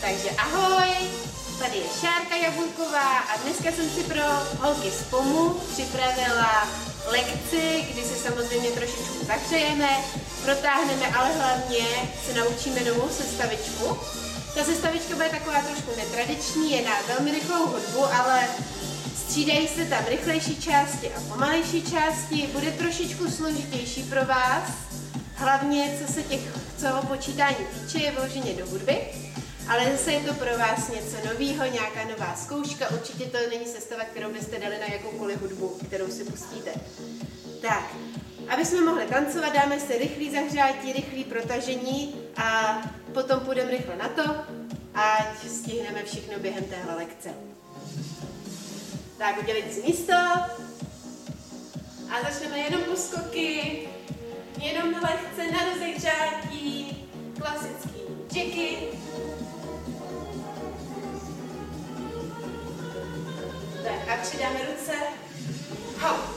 Takže ahoj, tady je Šárka Jabulková a dneska jsem si pro holky z POMu připravila lekci, kdy si samozřejmě trošičku zahřejeme, protáhneme, ale hlavně se naučíme novou sestavičku. Ta sestavička bude taková trošku netradiční, je na velmi rychlou hudbu, ale střídají se tam rychlejší části a pomalejší části, bude trošičku složitější pro vás, hlavně co se těch co počítání týče, je vyloženě do hudby. Ale zase je to pro vás něco nového, nějaká nová zkouška. Určitě to není sestava, kterou byste dali na jakoukoliv hudbu, kterou si pustíte. Tak, aby jsme mohli tancovat, dáme si rychlý zahřátí, rychlý protažení a potom půjdeme rychle na to, ať stihneme všechno během téhle lekce. Tak, udělejte si místo a začneme jenom poskoky, jenom lehce na rozehřátí, klasický džiky, Tak přidáme ruce. Hop.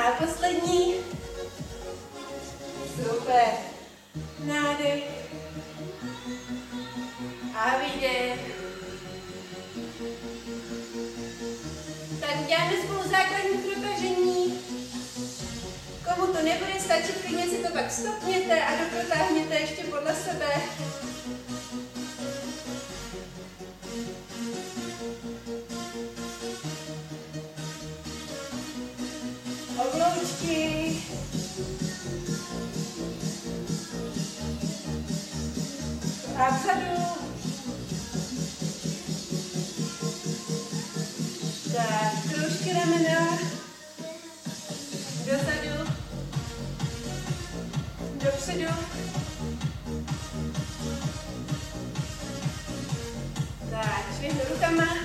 A poslední. Super. Nádech. A výdech. Tak děláme spolu základní protažení. Komu to nebude stačit, klidně si to pak stopněte a doprotáhněte ještě podle sebe. A vzadu. Tak, kroužky ramena. Dozadu. Dopředu. Tak, švihnu rukama.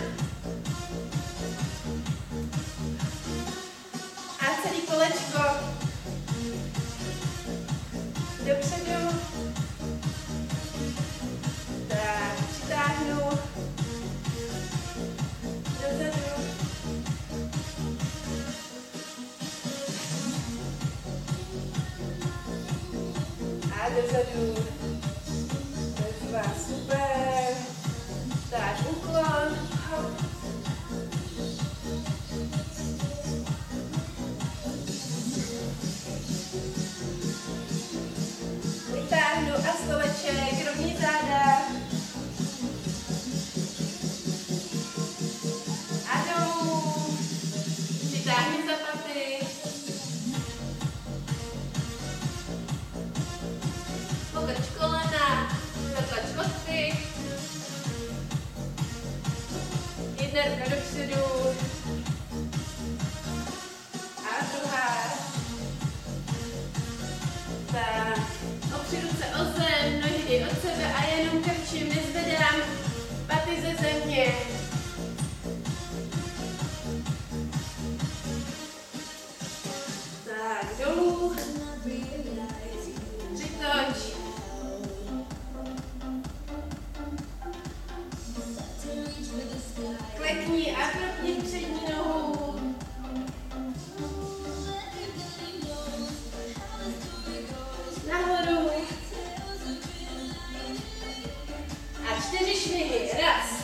Yes.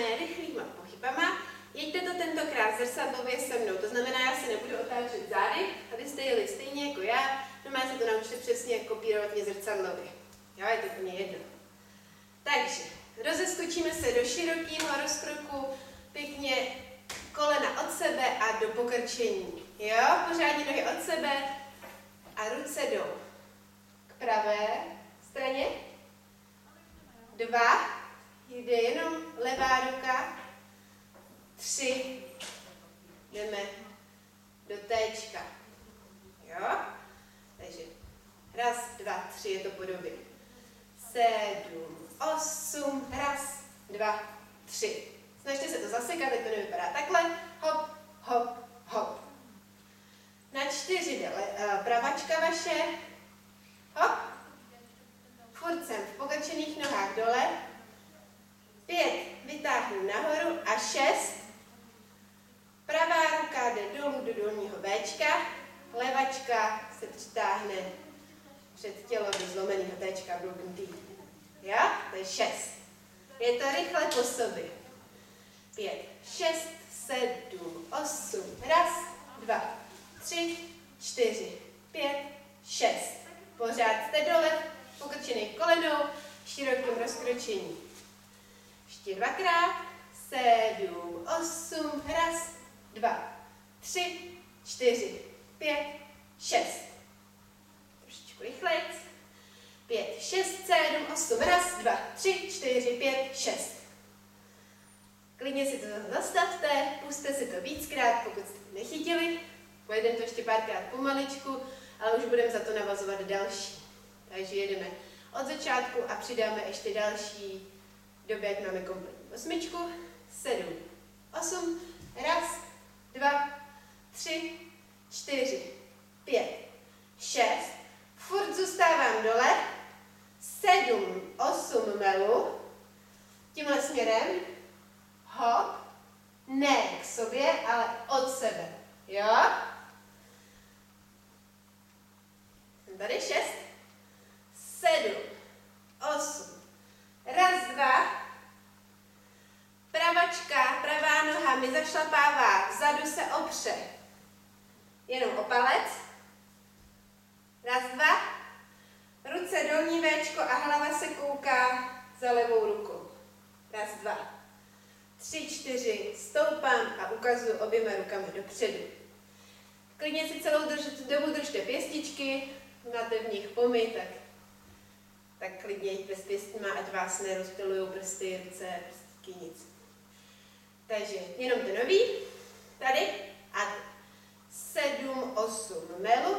Začínáme rychlýma pohybama. Jeďte to tentokrát zrcadlově se mnou, to znamená, já se nebudu otáčet zády, abyste jeli stejně jako já, no se to naučte přesně kopírovat mě zrcadlově. Jo, je to úplně jedno. Takže, rozeskočíme se do širokého rozkroku, pěkně kolena od sebe a do pokrčení. Jo, pořádně nohy od sebe a ruce jdou k pravé, straně. Dva, jde jenom levá ruka. Tři, jdeme do téčka. Jo? Takže raz, dva, tři je to podobně. Sedm, osm, raz, dva, tři. Snažte se to zasekat, to nevypadá takhle. Hop, hop, hop. Na čtyři jde uh, pravačka vaše. Hop, Furt jsem v pokrčených nohách dole. Pět, vytáhnu nahoru a šest. Pravá ruka jde dolů do dolního Bčka, levačka se přitáhne před tělo do zlomeného Tčka T. Jo? To je šest. Je to rychle po sobě. Pět, šest, sedm, osm, raz, dva, tři, čtyři, pět, šest. Pořád jste dole, pokrčených kolenou, širokým rozkročení. Ještě dvakrát. Sedm, osm, raz, dva, tři, čtyři, pět, šest. Trošičku rychleji. Pět, šest, sedm, osm, raz, dva, tři, čtyři, pět, šest. Klidně si to zastavte, puste si to víckrát, pokud jste to nechytili. Pojedeme to ještě párkrát pomaličku, ale už budeme za to navazovat další. Takže jedeme od začátku a přidáme ještě další doby, jak máme kompletní osmičku, sedm, osm, raz, dva, tři, čtyři, pět, šest, furt zůstávám dole, sedm, osm melu, tímhle směrem, hop, ne k sobě, ale od sebe, jo? Jsem tady šest, sedm, osm, raz, dva, pravačka, pravá noha mi zašlapává, vzadu se opře, jenom o palec, raz, dva, ruce dolní véčko a hlava se kouká za levou rukou, raz, dva, tři, čtyři, stoupám a ukazuju oběma rukami dopředu. Klidně si celou drž, dobu držte pěstičky, máte v nich pomy, tak tak klidně jít bez pěstma, ať vás nerozpilují prsty, ruce, prstky, nic. Takže jenom to nový, tady a sedm, osm melu,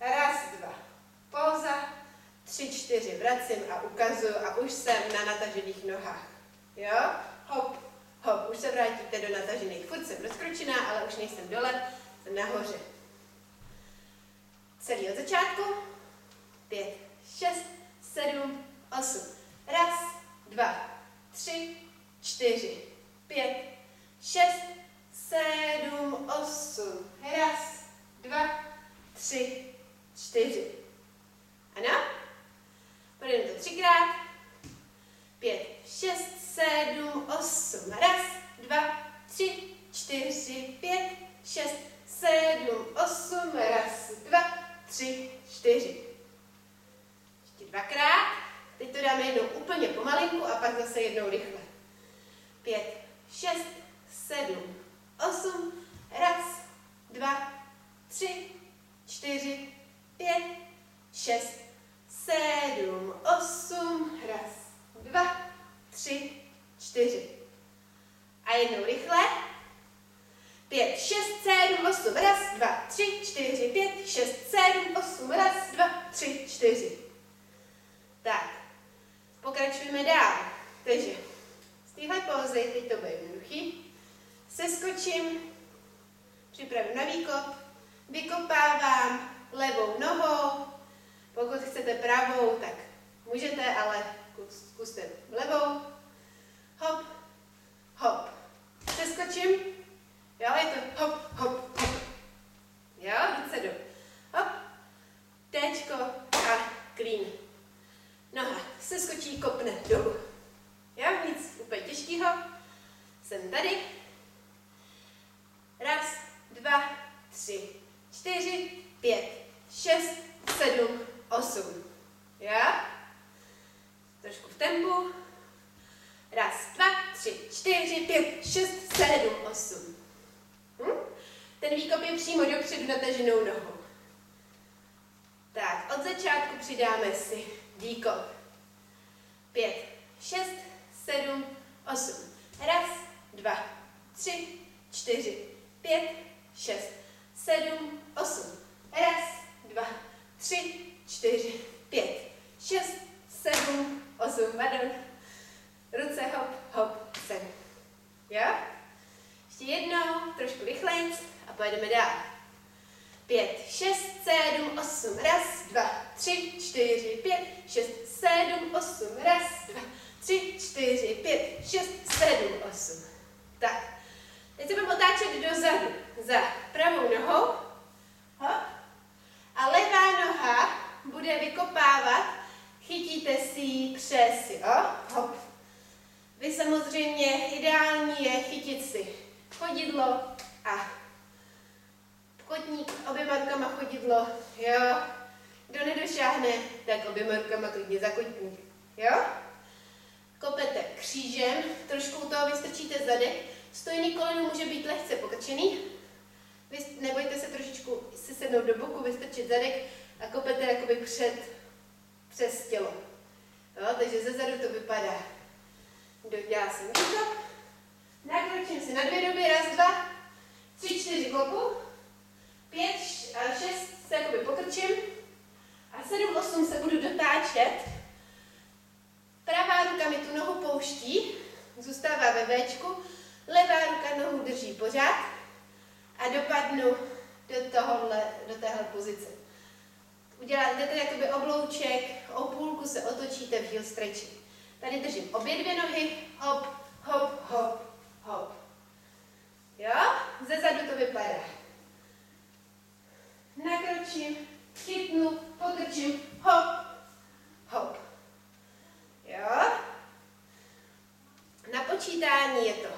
raz, dva, pauza, tři, čtyři, vracím a ukazuju a už jsem na natažených nohách. Jo? Hop, hop, už se vrátíte do natažených. Furt jsem rozkročená, ale už nejsem dole, jsem nahoře. Celý od začátku. Pět, šest, sedm, osm. Raz, dva, tři, čtyři, pět, šest, sedm, osm. Raz, dva, tři, čtyři. Ano? Půjdeme to třikrát. Pět, šest, sedm, osm. Raz, dva, tři, čtyři, pět, šest, sedm, osm. Raz, dva, tři, čtyři. Ještě dvakrát. Teď to dáme jednou úplně pomalinku a pak zase jednou rychle. Pět, šest, sedm, osm. Raz, dva, tři, čtyři, pět, šest, sedm, osm, raz, dva, tři, čtyři. A jednou rychle. Pět, šest, sedm, osm, raz, dva, tři, čtyři, pět, šest, sedm, osm, raz, dva, tři, čtyři. Tak, pokračujeme dál. Takže téhle pózy, teď to bude jednoduchý, seskočím, připravím na výkop, vykopávám levou nohou, pokud chcete pravou, tak můžete, ale zkuste levou. Hop, hop. Přeskočím. Jo, je to hop, hop, hop. Jo, více do. Hop. Téčko a klín. Noha se skočí, kopne dolů. Jo, nic úplně těžkého. Jsem tady. Raz, dva, tři, čtyři, pět, šest, sedm, osm. Já? Trošku v tempu. Raz, dva, tři, čtyři, pět, šest, sedm, osm. Hm? Ten výkop je přímo dopředu nataženou nohou. Tak, od začátku přidáme si výkop. Pět, šest, sedm, osm. Raz, dva, tři, čtyři, pět, šest, sedm, osm. Raz, dva, tři, čtyři, pět, šest, sedm, osm, pardon. Ruce hop, hop, sem. Jo? Ještě jednou, trošku rychleji a pojedeme dál. Pět, šest, sedm, osm, raz, dva, tři, čtyři, pět, šest, sedm, osm, raz, dva, tři, čtyři, pět, šest, sedm, osm. Tak, teď se budeme otáčet dozadu za pravou nohou. Hop. A levá noha bude vykopávat, chytíte si ji přes, jo? Hop. Vy samozřejmě ideální je chytit si chodidlo a kotník oběma rukama chodidlo, jo? Kdo nedošáhne, tak oběma rukama klidně za kotník, jo? Kopete křížem, trošku u toho vystrčíte zadek, stojný koleno může být lehce pokrčený, vy nebojte se trošičku si sednout do boku, vystrčit zadek a kopete jakoby před, přes tělo. Jo, takže ze zadu to vypadá. Dodělá jsem výkop, nakročím se na dvě doby, raz, dva, tři, čtyři klopu, pět, šest se jakoby pokrčím a sedm, osm se budu dotáčet. Pravá ruka mi tu nohu pouští, zůstává ve Včku, levá ruka nohu drží pořád a dopadnu do, tohohle, do téhle pozice. Uděláte to jakoby oblouček, o půlku se otočíte v heel stretchi. Tady držím obě dvě nohy, hop, hop, hop. Jo? Ze zadu to vypadá. Nakročím, chytnu, pokrčím, hop, hop. Jo? Na počítání je to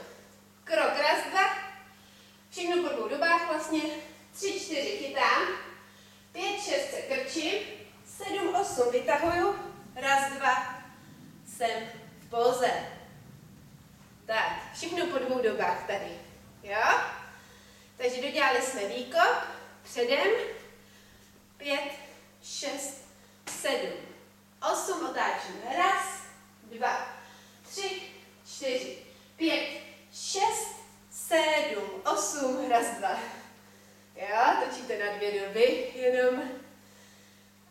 krok raz, dva, všechno po dvou dobách vlastně, tři, čtyři chytám, pět, šest se krčím, sedm, osm vytahuju, raz, dva, jsem v póze. Tak, všechno po dvou dobách tady, jo? Takže dodělali jsme výkop předem, pět, šest, sedm, osm otáčíme, raz, dva, tři, čtyři, pět, šest, sedm, osm, raz, dva. Jo, točíte na dvě doby jenom,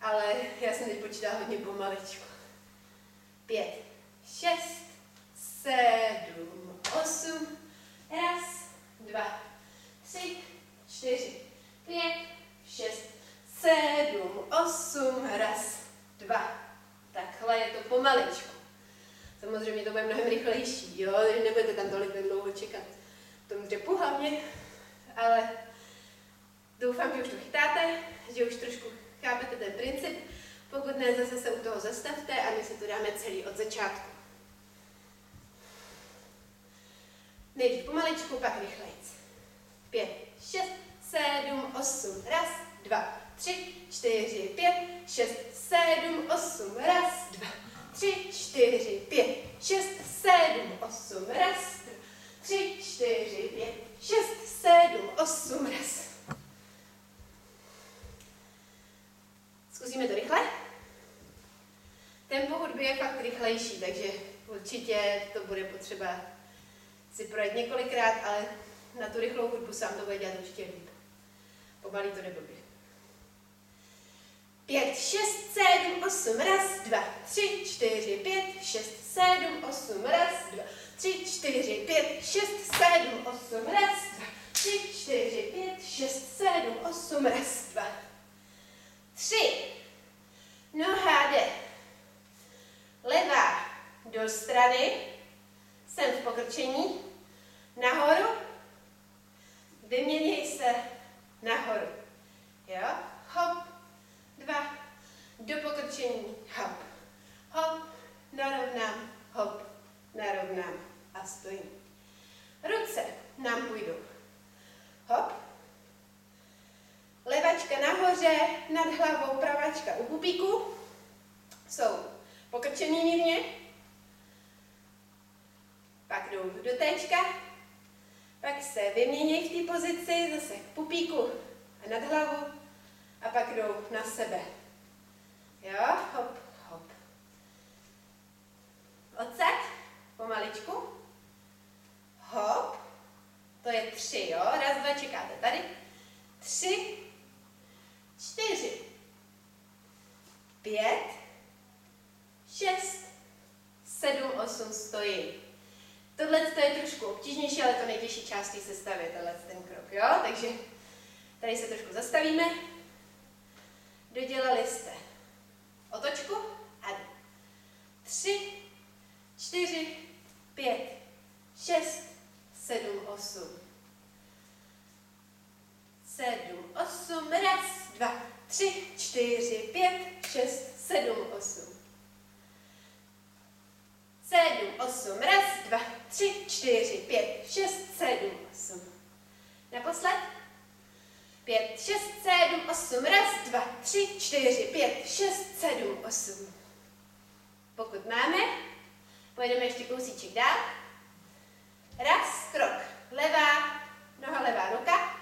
ale já jsem teď počítala hodně pomaličku. Pět, šest, sedm, osm, raz, dva, tři, čtyři, pět, šest, sedm, osm, raz, dva. Takhle je to pomaličku. Samozřejmě to bude mnohem rychlejší, jo, nebudete tam tolik dlouho čekat. V tom dřepu hlavně, ale doufám, že už to chytáte, že už trošku chápete ten princip. Pokud ne, zase se u toho zastavte a my si to dáme celý od začátku. Nejdřív pomaličku, pak rychlejc. Pět, šest, sedm, osm, raz, dva, tři, čtyři, pět, šest, sedm, osm, raz, dva, tři, čtyři, pět, šest, sedm, osm, raz, dva, tři, čtyři, pět, šest, sedm, osm, raz. Zkusíme to rychle. Tempo hudby je fakt rychlejší, takže určitě to bude potřeba si projet několikrát, ale na tu rychlou hudbu sám to bude dělat určitě líp. Pomalý to neblbě. Pět, šest, sedm, osm, raz, dva, tři, čtyři, pět, šest, sedm, osm, raz, dva, tři, čtyři, pět, šest, sedm, osm, raz, dva, tři, čtyři, pět, šest, sedm, osm, raz, dva. Tři. Noha jde. Levá do strany, jsem v pokrčení, nahoru, vyměněj se nahoru. Jo? Hop, dva, do pokrčení, hop, hop, narovnám, hop, narovnám a stojím. Ruce nám půjdou. Hop, levačka nahoře, nad hlavou, pravačka u pupíku. Jsou pokrčený mírně. Pak jdou do téčka. Pak se vymění v té pozici, zase k pupíku a nad hlavu. A pak jdou na sebe. Jo, hop, hop. Odsaď, pomaličku. Hop. To je tři, jo. Raz, dva, čekáte tady. Tři, čtyři, pět, šest, sedm, osm, stojí. Tohle je trošku obtížnější, ale to nejtěžší část se sestavy, tenhle ten krok, jo? Takže tady se trošku zastavíme. Dodělali jste otočku a tři, čtyři, pět, šest, sedm, osm. Sedm, osm, raz, dva, tři, čtyři, pět, šest, sedm, osm. Sedm, osm, raz, dva, tři, čtyři, pět, šest, sedm, osm. Naposled. Pět, šest, sedm, osm, raz, dva, tři, čtyři, pět, šest, sedm, osm. Pokud máme, pojedeme ještě kousíček dál. Raz, krok, levá, noha, levá ruka.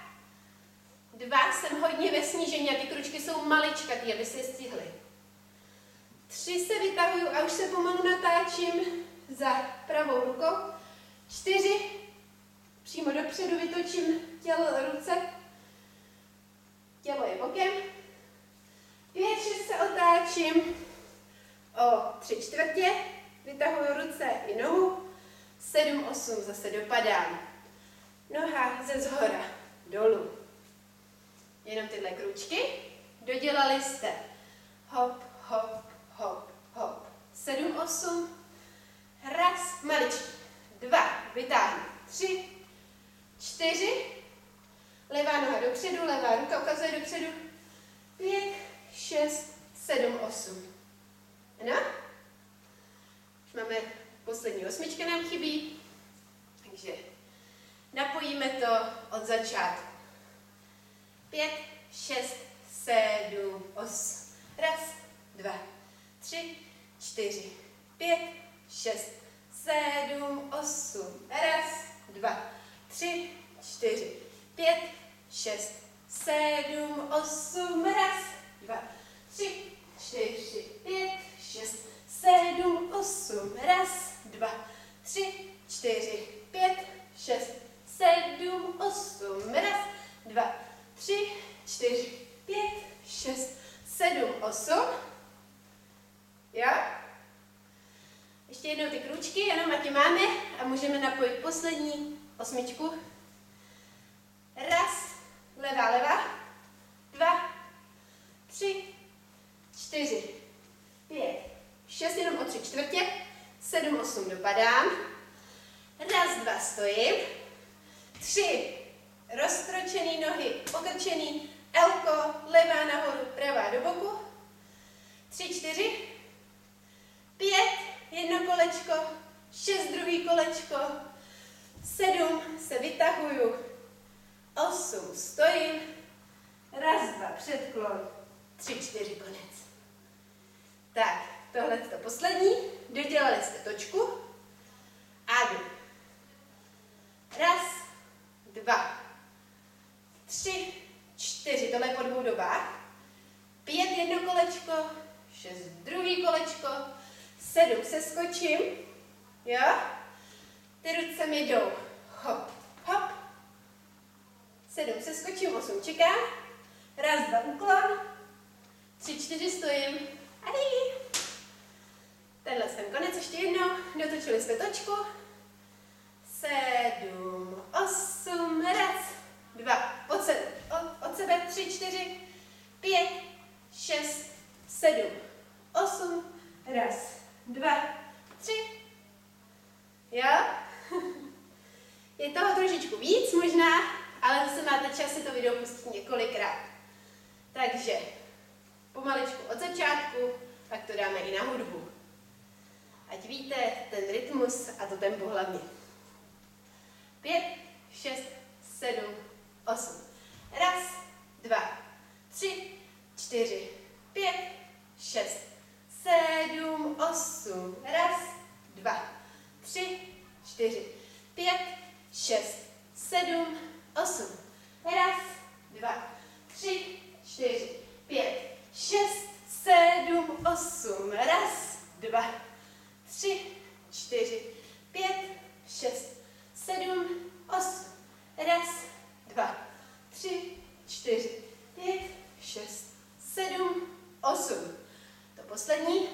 Dva, jsem hodně ve snížení a ty kručky jsou maličkatý, aby si je stihly. Tři se vytahuju a už se pomalu natáčím za pravou rukou. Čtyři, přímo dopředu vytočím tělo, ruce. Tělo je bokem. Pět, šest se otáčím o tři čtvrtě. Vytahuju ruce i nohu. Sedm, osm zase dopadám. Noha ze zhora dolů. Jenom tyhle kručky. Dodělali jste hop, hop, hop, hop. Sedm, osm. Raz, maličký. Dva, vytáhnu. Tři, čtyři. Levá noha dopředu, levá ruka ukazuje dopředu. Pět, šest, sedm, osm. Ano? Už máme poslední osmička nám chybí. Takže napojíme to od začátku. Pět, šest, sedm, osm. Raz, dva, tři, čtyři, pět, šest, sedm, osm. Raz, dva, tři, čtyři, pět, šest, sedm, osm. Raz, dva, tři, čtyři, pět, šest, sedm, osm. Raz, dva, tři, čtyři, pět, šest, sedm, osm. Raz, dva, tři, čtyři, pět, šest, sedm, osm. Jo? Ještě jednou ty kručky, jenom ať máme a můžeme napojit poslední osmičku. Raz, levá, levá, dva, tři, čtyři, pět, šest, jenom o tři čtvrtě, sedm, osm dopadám, raz, dva, stojím, tři, roztročený nohy, pokrčený, elko, levá nahoru, pravá do boku, tři, čtyři, Pět, jedno kolečko, šest, druhý kolečko. Sedm, se vytahuju. Osm, stojím. Raz, dva, předklon. Tři, čtyři, konec. Tak, tohle je to poslední. Dodělali jste točku. A jdu. Raz, dva, tři, čtyři. Tohle je po dvou dobách. Pět jedno kolečko, šest druhý kolečko, sedm se skočím. Jo? Ty ruce mi jdou. Hop, hop. Sedm se skočím, osm čekám. Raz, dva, úklon. Tři, čtyři stojím. A Tenhle jsem konec ještě jednou. Dotočili jste točku. Sedm, osm, raz, dva, od sebe, od, od sebe, tři, čtyři, pět, šest, sedm, osm, raz, dva, tři. Jo? Je toho trošičku víc možná, ale zase máte čas si to video pustit několikrát. Takže pomaličku od začátku, tak to dáme i na hudbu. Ať víte ten rytmus a to tempo hlavně. Pět, šest, sedm, osm. Raz, dva, tři, čtyři, pět, šest, sedm, osm. Raz, dva, tři, čtyři, pět, šest, sedm, osm. Raz, dva, tři, čtyři, pět, šest, sedm, osm. Raz, dva, tři, čtyři, pět, šest, sedm, osm. Raz, dva, tři, čtyři, pět, šest, sedm, osm. To poslední.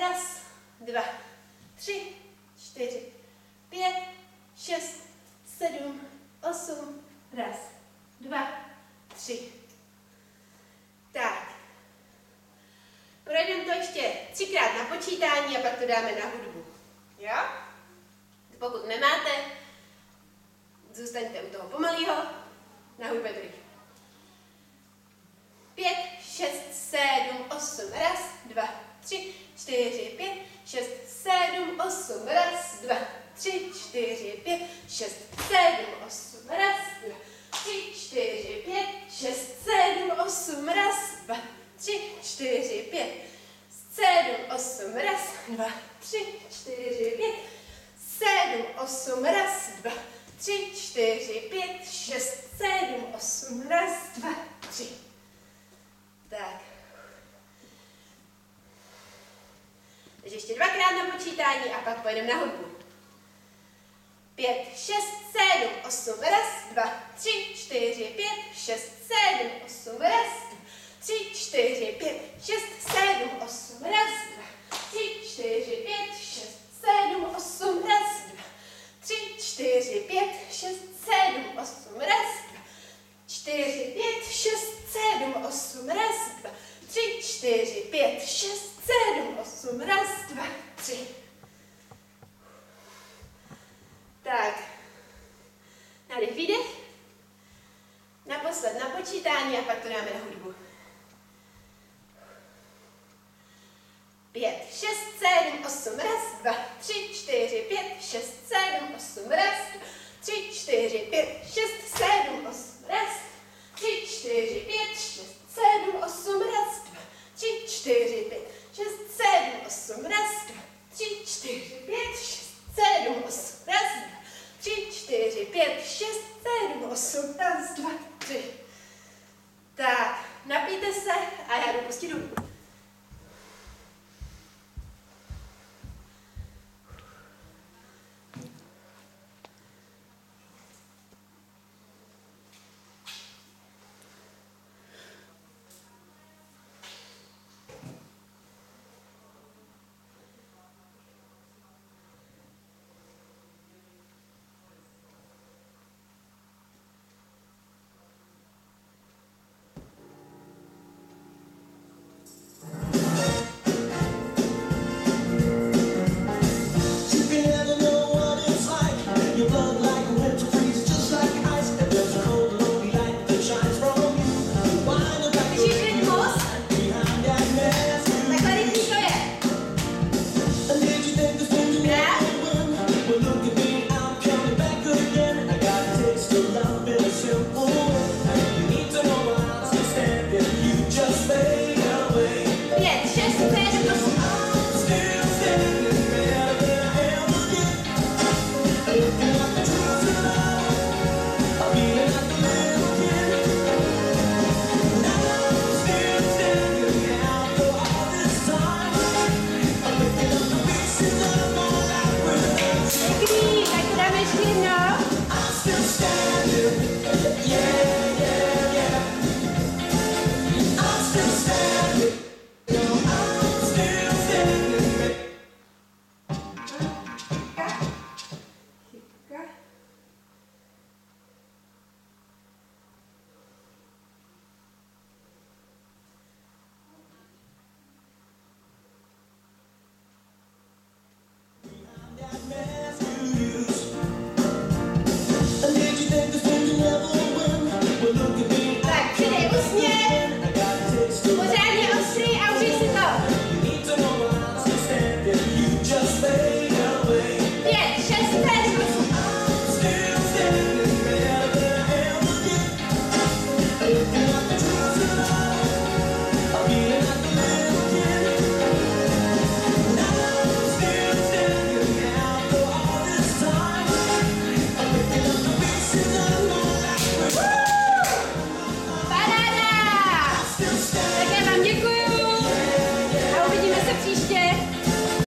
Raz, dva, tři, čtyři, pět, šest, sedm, osm. Raz, dva, tři. Tak. Projdeme to ještě počítání a pak to dáme na hudbu. Jo? Pokud nemáte, zůstaňte u toho pomalého, na hudbě druhý. Pět, šest, sedm, osm, raz, dva, tři, čtyři, pět, šest, sedm, osm, raz, dva, tři, čtyři, pět, šest, sedm, osm, raz, dva, tři, čtyři, pět, šest, sedm, osm, raz, dva, tři, čtyři, pět, sedm, osm, raz, dva, tři, čtyři, pět, sedm, osm, raz, dva, tři, čtyři, pět, šest, sedm, osm, raz, dva, tři. Tak. Takže ještě dvakrát na počítání a pak pojedeme na hudbu. Pět, šest, sedm, osm, raz, dva, tři, čtyři, pět, šest, sedm, osm, raz, tři, čtyři, pět, šest, sedm, osm, raz, 16